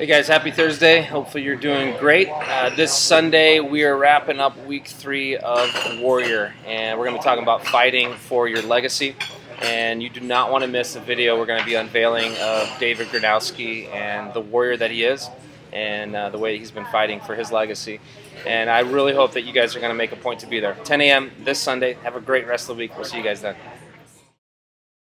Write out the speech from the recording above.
Hey guys, happy Thursday. Hopefully you're doing great. Uh, this Sunday we are wrapping up week three of Warrior, and we're going to be talking about fighting for your legacy. And you do not want to miss the video we're going to be unveiling of David Gronowski and the warrior that he is, and uh, the way he's been fighting for his legacy. And I really hope that you guys are going to make a point to be there. 10 a.m. this Sunday. Have a great rest of the week. We'll see you guys then.